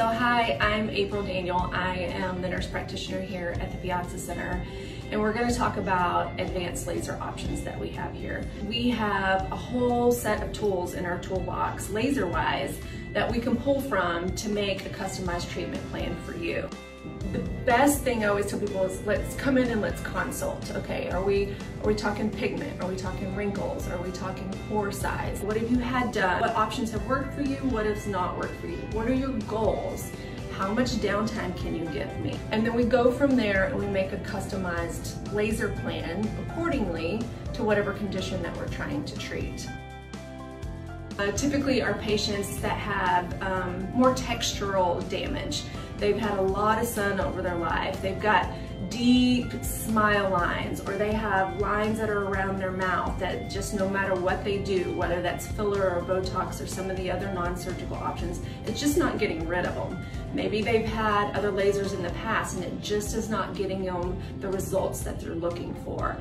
So hi, I'm April Daniel. I am the nurse practitioner here at the Piazza Center and we're going to talk about advanced laser options that we have here. We have a whole set of tools in our toolbox, laser-wise, that we can pull from to make a customized treatment plan for you. The best thing I always tell people is let's come in and let's consult. Okay, are we are we talking pigment? Are we talking wrinkles? Are we talking pore size? What have you had done? What options have worked for you? What has not worked for you? What are your goals? How much downtime can you give me? And then we go from there and we make a customized laser plan accordingly to whatever condition that we're trying to treat. Uh, typically are patients that have um, more textural damage. They've had a lot of sun over their life. They've got deep smile lines or they have lines that are around their mouth that just no matter what they do, whether that's filler or Botox or some of the other non-surgical options, it's just not getting rid of them. Maybe they've had other lasers in the past and it just is not getting them the results that they're looking for.